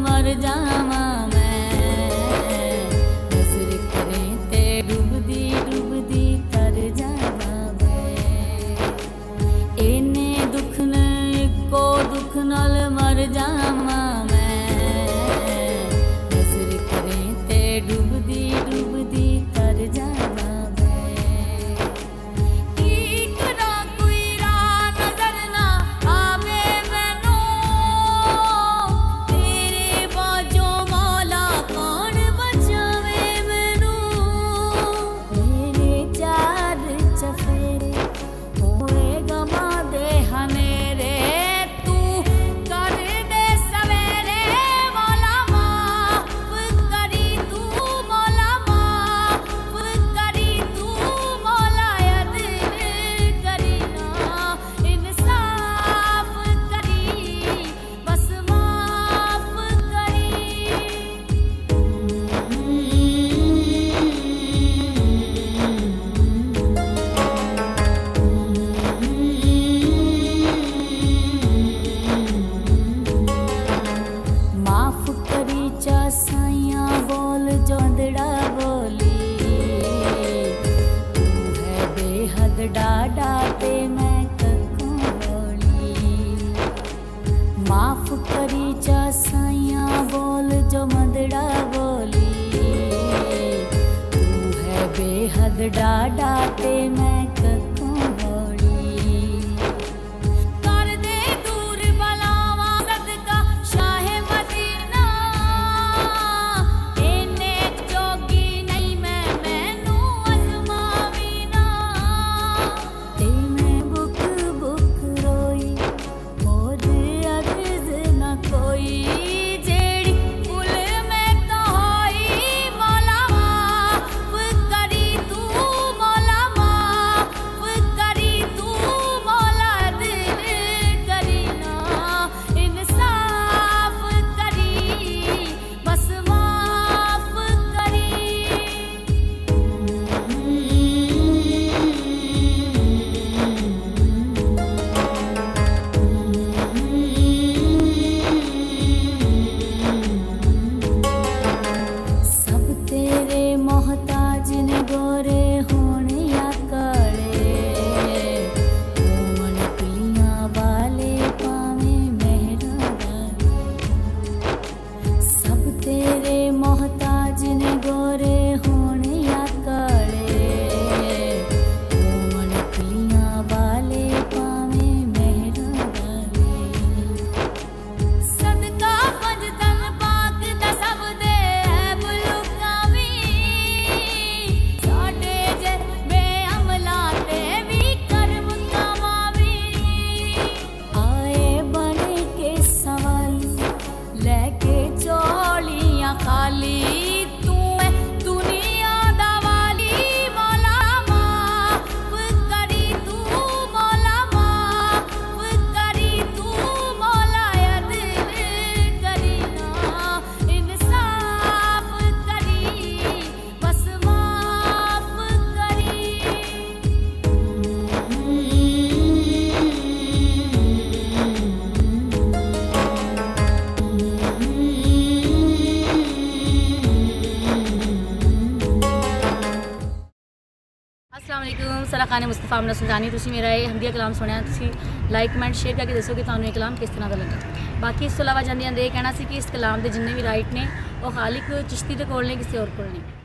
ਮਰ ਜਾਵਾਂ ਮੈਂ। ਨਜ਼ਰ ਕਰੇ ਤੇ ਡੁੱਬਦੀ ਡੁੱਬਦੀ ਕਰ ਜਾਵਾਂ ਮੈਂ। ਇਹਨੇ ਦੁੱਖ ਨੇ ਇੱਕੋ ਦੁੱਖ ਨਾਲ ਮਰ ਜਾਵਾਂ बिगड़ा बोली तू है बेहद डाडाते मैं ਖਾਨ ਮੁਸਤਫਾ ਅਮਨ ਸੁਲਤਾਨੀ ਤੁਸੀਂ ਮੇਰਾ ਇਹ ਹਮਦੀਆ ਕਲਾਮ ਸੁਣਿਆ ਤੁਸੀਂ ਲਾਈਕ ਕਮੈਂਟ ਸ਼ੇਅਰ ਕਰਕੇ ਦੱਸੋ ਕਿ ਤੁਹਾਨੂੰ ਇਹ ਕਲਾਮ ਕਿਸ ਤਰ੍ਹਾਂ ਦਾ ਲੱਗਾ ਬਾਕੀ ਇਸ ਤੋਂ ਇਲਾਵਾ ਜਾਂਦਿਆਂ ਦੇ ਕਹਿਣਾ ਸੀ ਕਿ ਇਸ ਕਲਾਮ ਦੇ ਜਿੰਨੇ ਵੀ ਰਾਈਟ ਨੇ ਉਹ ਖਾਲਿਕ ਚਿਸ਼ਤੀ ਦੇ ਕੋਲ ਨੇ ਕਿਸੇ ਹੋਰ ਕੋਲ ਨਹੀਂ